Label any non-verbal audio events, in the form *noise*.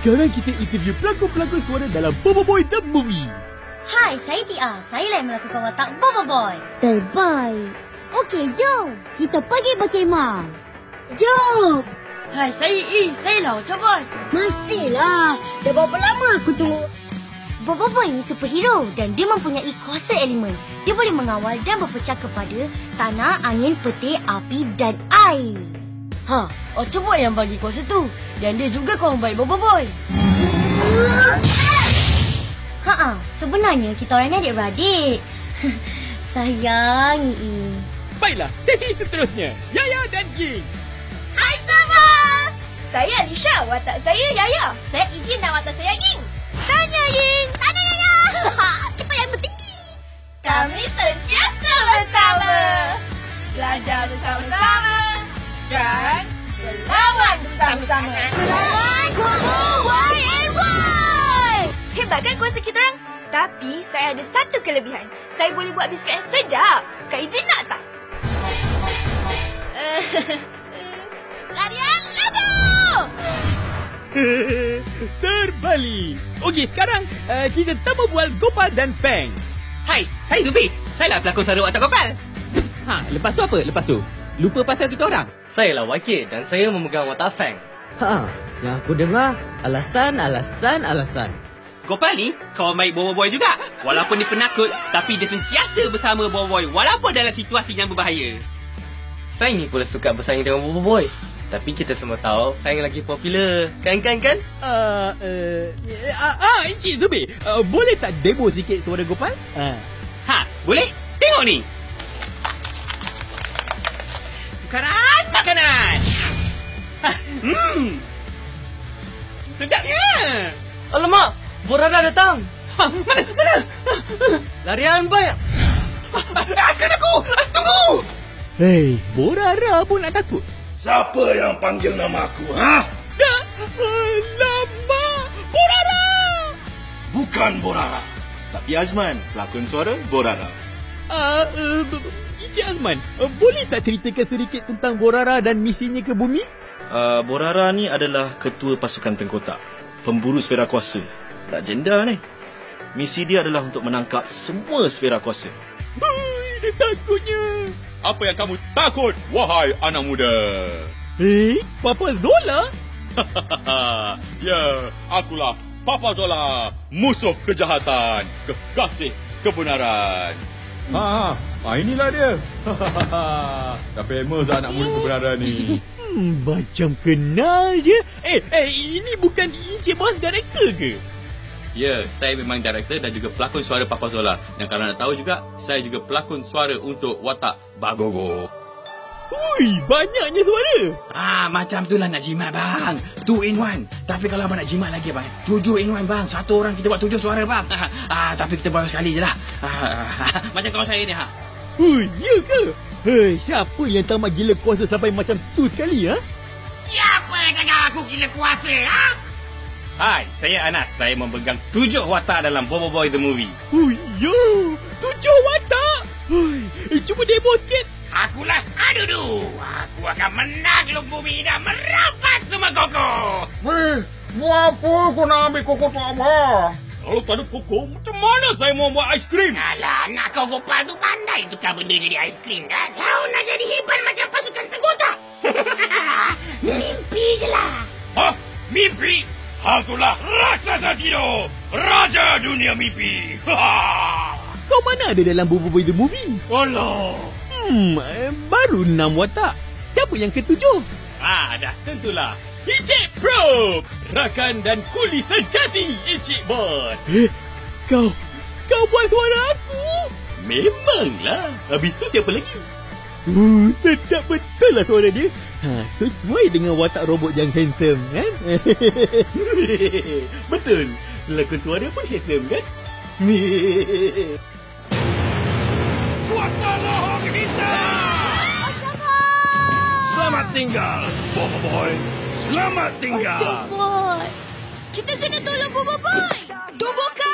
Sekarang kita interview pelakon-pelakon suara dalam Bobo Boy The Movie. Hai, saya Tia. Saya lah yang melakukan watak Bobo Boy. Terbaik. Okey, jom. Kita pergi berkemah. Jom. Hai, saya E. Saya lah Ocha Boy. Mestilah. Dah berapa lama aku tunggu. Bobo Boy ni superhero dan dia mempunyai kuasa elemen. Dia boleh mengawal dan berpecah kepada tanah, angin, petir, api dan air. Ha, Ocha Boy yang bagi kuasa tu. Dan dia juga kawan baik Bobo Boy. Ha sebenarnya kita orang ni adik-beradik. *laughs* Sayang. Baiklah, *laughs* seterusnya. Yaya dan Ging. Hai semua. Saya Alisha, watak saya Yaya. Saya Ijin dan watak saya Ying. Dan berlawan bersama-sama. Hebat kan kuasa kita orang? Tapi saya ada satu kelebihan. Saya boleh buat biskut yang sedap. Kak Ijin nak tak? *laughs* Larian laju. *laughs* Terbalik. Okey, sekarang uh, kita temu bual Gopal dan Feng. Hai, saya Zubir. Saya lah pelakon suara watak Gopal. Ha, lepas tu apa? Lepas tu? Lupa pasal kita orang? Saya lah YK dan saya memegang watak Fang. Ha, yang aku dengar alasan, alasan, alasan. Gopal ni kawan baik Bobo Boy juga. Walaupun dia penakut, tapi dia sentiasa bersama Bobo Boy walaupun dalam situasi yang berbahaya. Fang ni pula suka bersaing dengan Bobo Boy. Tapi kita semua tahu Fang lagi popular. Kan kan kan? Uh, uh, uh, ah, Encik Zubir, uh, boleh tak demo sikit suara Gopal? Uh. Ha, boleh? Tengok ni. Makanan. Ha, hmm. Sedapnya. Alamak, Borada datang. Ha, mana? Mana? Larian baik. Askar aku! Tunggu! Hei, Borara pun nak takut. Siapa yang panggil nama aku, ha? Dah, lama. Borara! Bukan Borara. Tapi Azman, pelakon suara Borara. Uh, uh, Encik Azman, uh, boleh tak ceritakan sedikit tentang Borara dan misinya ke bumi? Uh, Borara ni adalah ketua pasukan tengkotak. Pemburu sfera kuasa. Legenda ni. Misi dia adalah untuk menangkap semua sfera kuasa. Hui, dia takutnya. Apa yang kamu takut, wahai anak muda? Eh, Papa Zola? *laughs* ya, akulah Papa Zola, musuh kejahatan, kekasih kebenaran. Ha, ha. Ah, inilah dia. *laughs* Dah famous lah anak muda kebenaran ni. Hmm, macam kenal je. Eh, eh, ini bukan Encik Bos Director ke? Ya, saya memang director dan juga pelakon suara Papa Zola. Dan kalau nak tahu juga, saya juga pelakon suara untuk watak Bagogo. Ui, banyaknya suara. Ah, macam tu lah nak jimat bang. Two in one. Tapi kalau abang nak jimat lagi bang, tujuh in one bang. Satu orang kita buat tujuh suara bang. *laughs* Ah, tapi kita buat sekali je lah. Ah, *laughs* macam kawan saya ni ha. Ui, ya ke? Hei, siapa yang tamat gila kuasa sampai macam tu sekali, ha? Siapa yang cakap aku gila kuasa, ha? Hai, saya Anas. Saya memegang tujuh watak dalam Bobo Boy The Movie. Ui, yo, tujuh watak. Hui, eh, cuba demo sikit. Akulah akan menakluk bumi dan merampas semua koko. Weh, buat apa kau nak ambil koko tu abah? Kalau tak ada koko, macam mana saya mau buat aiskrim? Alah, anak kau gopal tu pandai tukar benda jadi aiskrim kan? Kau nak jadi hebat macam pasukan tengkotak? *laughs* Mimpi je lah. Hah? Mimpi? Akulah raksasa tidur. Raja dunia mimpi. *laughs* Kau mana ada dalam Boy The Movie? Alah. Hmm, eh, baru enam watak. Siapa yang ketujuh? Ah, dah tentulah. Encik Pro! Rakan dan kuli sejati Encik Bos. Eh, kau, kau buat suara aku? Memanglah. Habis tu siapa lagi? Uh, sedap betul lah suara dia. Ha, sesuai dengan watak robot yang handsome, kan? *laughs* Betul. Lakon suara pun handsome, kan? *laughs* tinggal, Bobo Boy. Selamat tinggal. Ocha Boy. Kita kena tolong Bobo Boy. Tubuhkan